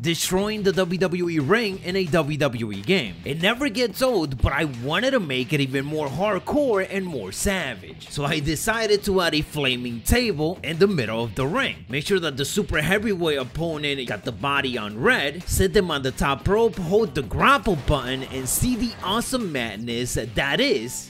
destroying the WWE ring in a WWE game. It never gets old, but I wanted to make it even more hardcore and more savage. So I decided to add a flaming table in the middle of the ring. Make sure that the super heavyweight opponent got the body on red, sit them on the top rope, hold the grapple button, and see the awesome madness that is